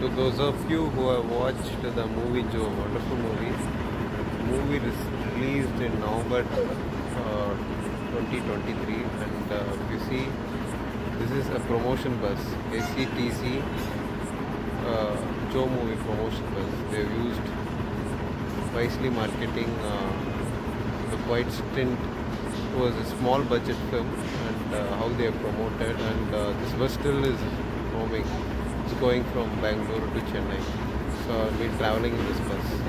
to those of you who have watched the movie Joe, wonderful movie. The Movie is released in November uh, 2023, and uh, you see, this is a promotion bus, SETC uh, Joe movie promotion bus. They've used wisely marketing uh, the quite stint was a small budget film and uh, how they have promoted and uh, this bus still is roaming going from bangalore to chennai. So i'll be traveling in this bus